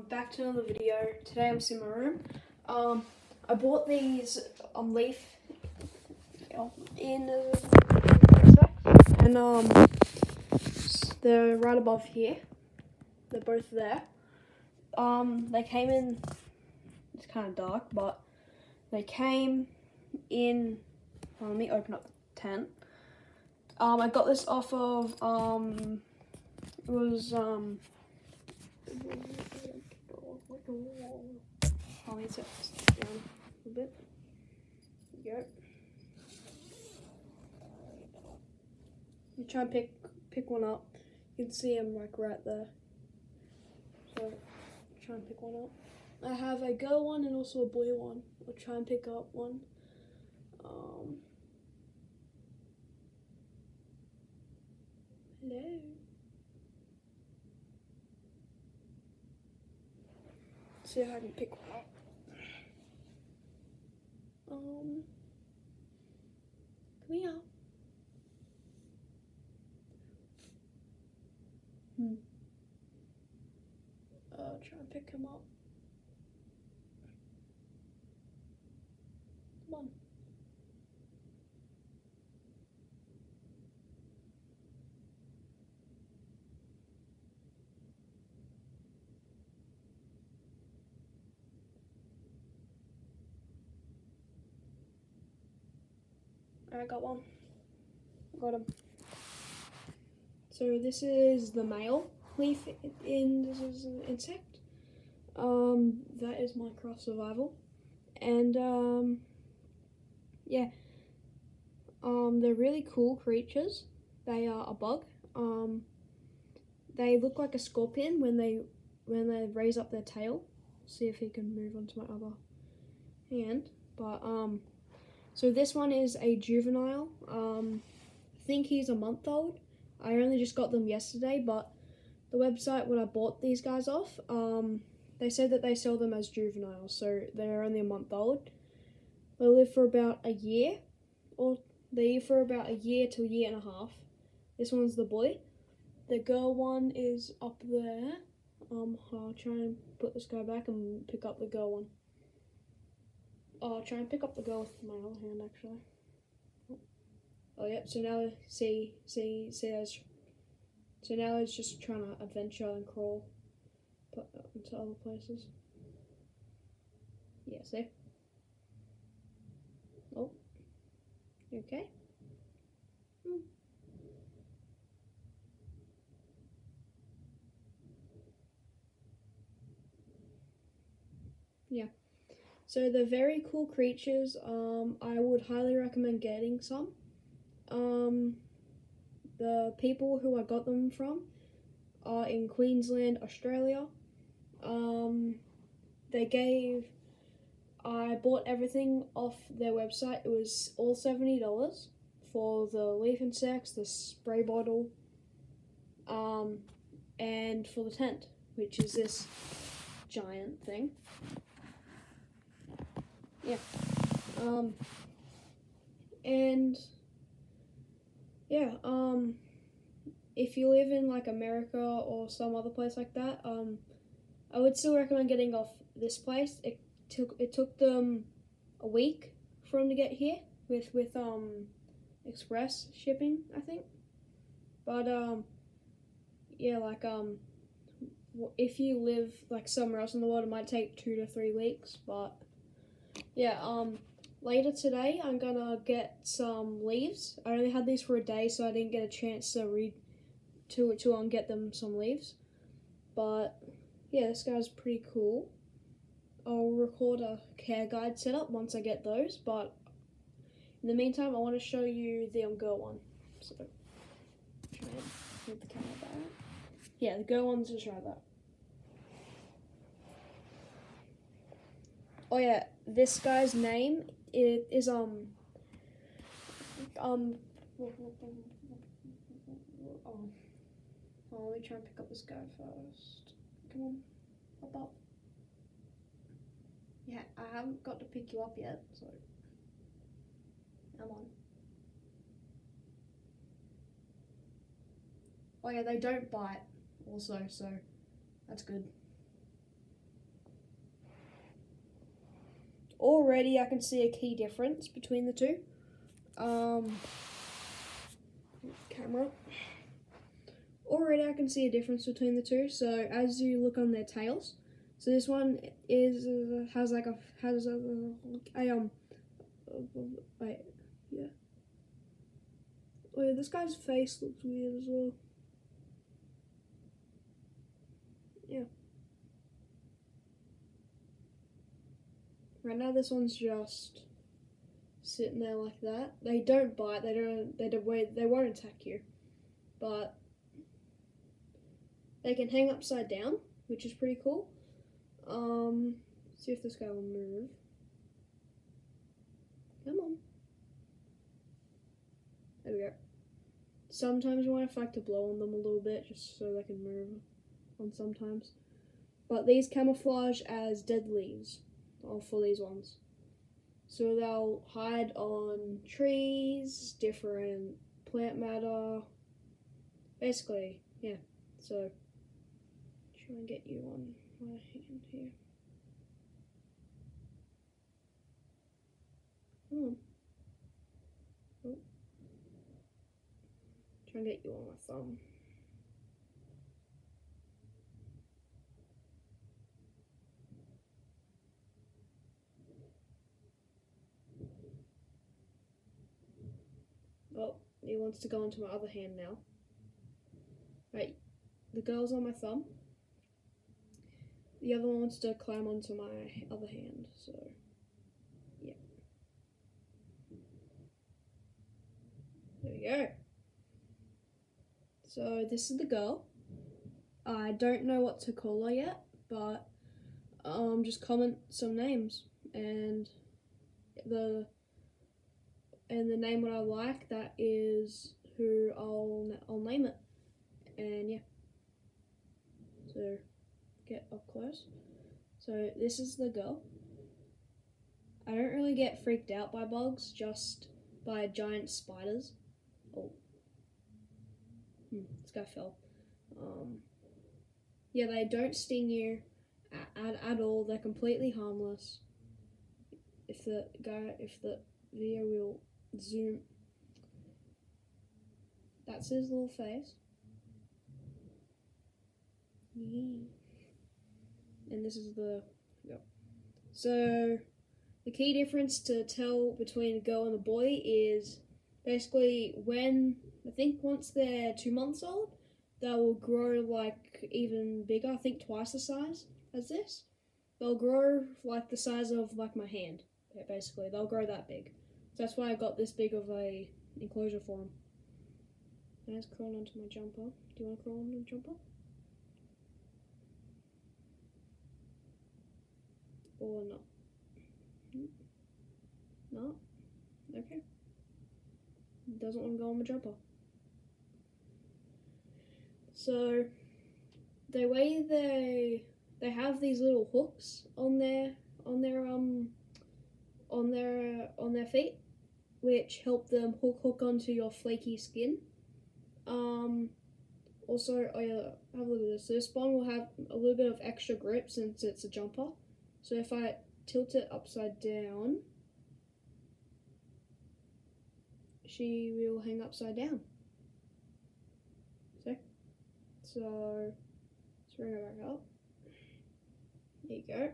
um, back to another video. Today I'm in my room. Um, I bought these um leaf in uh, and um they're right above here. They're both there. Um, they came in. It's kind of dark, but they came in. Well, let me open up the tent. Um, I got this off of um, it was um. I'll need to sit down a bit. Yep. You try and pick pick one up. You can see them like right there. So try and pick one up. I have a girl one and also a boy one. I'll try and pick up one. Um, hello. See if I can pick one up. Um, come here. Hmm. Uh, try and pick him up. Come on. I got one. Got him. So this is the male leaf in this is an insect. Um, that is my cross survival, and um, yeah, um, they're really cool creatures. They are a bug. Um, they look like a scorpion when they when they raise up their tail. See if he can move onto my other hand, but um. So this one is a juvenile. Um, I think he's a month old. I only just got them yesterday, but the website when I bought these guys off, um, they said that they sell them as juveniles, so they're only a month old. They live for about a year, or they live for about a year to a year and a half. This one's the boy. The girl one is up there. Um, I'll try and put this guy back and pick up the girl one. I'll try and pick up the girl with my other hand actually. Oh yep, so now see see see as so now it's just trying to adventure and crawl but into other places. Yeah, see? Oh. You okay? Hmm. Yeah. So they're very cool creatures. Um, I would highly recommend getting some. Um, the people who I got them from are in Queensland, Australia. Um, they gave. I bought everything off their website. It was all seventy dollars for the leaf insects, the spray bottle, um, and for the tent, which is this giant thing. Yeah. Um, and yeah, um, if you live in like America or some other place like that, um, I would still recommend getting off this place. It took it took them a week for them to get here with with um express shipping, I think. But um, yeah, like um, if you live like somewhere else in the world, it might take two to three weeks. But yeah, um, later today I'm gonna get some leaves. I only had these for a day, so I didn't get a chance to read to to um get them some leaves. But yeah, this guy's pretty cool. I'll record a care guide setup once I get those, but in the meantime, I want to show you the um, girl one. So, try and move the camera back. Yeah, the girl one's just right there. Oh yeah, this guy's name it is um um oh, oh, let me try and pick up this guy first. Come on, hop up. Yeah, I haven't got to pick you up yet, so come on. Oh yeah, they don't bite also, so that's good. Already I can see a key difference between the two. Um, camera. Already I can see a difference between the two. So as you look on their tails, so this one is uh, has like a has a, a um wait yeah. Oh yeah, this guy's face looks weird as well. Yeah. This one's just sitting there like that. They don't bite. They don't. They don't. They won't attack you, but they can hang upside down, which is pretty cool. Um, see if this guy will move. Come on. There we go. Sometimes you want to like to blow on them a little bit just so they can move on sometimes. But these camouflage as dead leaves or for these ones. So they'll hide on trees, different plant matter. Basically, yeah. So try and get you on my hand here. Hmm. Oh. Try and get you on my thumb. Oh, he wants to go onto my other hand now. Right, the girl's on my thumb. The other one wants to climb onto my other hand, so yeah. There we go. So this is the girl. I don't know what to call her yet, but um, just comment some names and the and the name what I like, that is who I'll I'll name it. And yeah. So get up close. So this is the girl. I don't really get freaked out by bugs, just by giant spiders. Oh. Hmm, this guy fell. Um, yeah, they don't sting you at, at, at all. They're completely harmless. If the guy, if the video will zoom. That's his little face. And this is the. So the key difference to tell between a girl and a boy is basically when I think once they're two months old, they will grow like even bigger. I think twice the size as this. They'll grow like the size of like my hand. Basically, they'll grow that big. That's why I got this big of a enclosure for him. Now he's crawling onto my jumper. Do you want to crawl onto the jumper? Or not? No? Okay. Doesn't want to go on my jumper. So, the way they they have these little hooks on their on their um on their on their feet which help them hook hook onto your flaky skin. Um, also, oh yeah, have a look at this. So this one will have a little bit of extra grip since it's a jumper. So if I tilt it upside down, she will hang upside down. So, so let's bring her back up. There you go.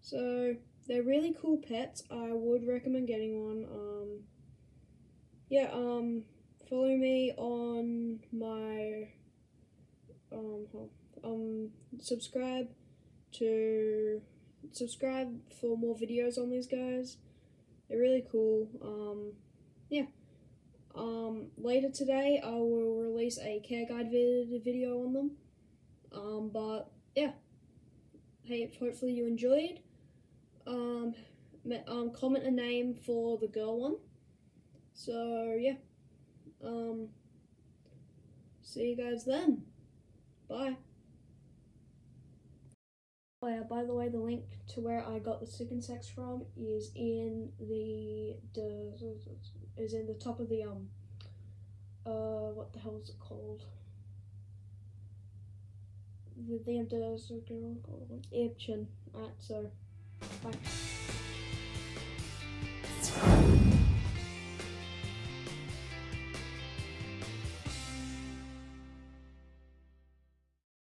So they're really cool pets. I would recommend getting one. Um, yeah, um, follow me on my um, um, subscribe to subscribe for more videos on these guys. They're really cool. Um, yeah. Um, later today, I will release a care guide vid- video on them. Um, but yeah. Hey, hopefully you enjoyed um, um, comment a name for the girl one. So yeah, um, see you guys then. Bye. Oh yeah, by the way, the link to where I got the sick sex from is in the, the is in the top of the um uh what the hell is it called? The the the girl called Ipchin. Alright, so Bye.